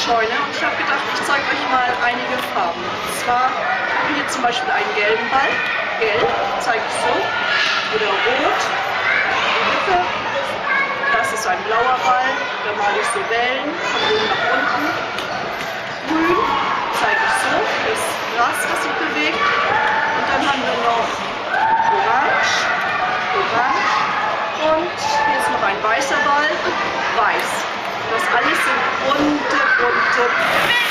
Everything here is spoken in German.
Scheune und ich habe gedacht, ich zeige euch mal einige Farben. Und zwar haben wir hier zum Beispiel einen gelben Ball. Gelb zeige ich so. Oder rot. Das ist ein blauer Ball. Da male ich so Wellen von oben nach unten. Grün zeige ich so. Das Gras, das sich bewegt. Und dann haben wir noch Orange. Orange. Und hier ist noch ein weißer Ball. Stop.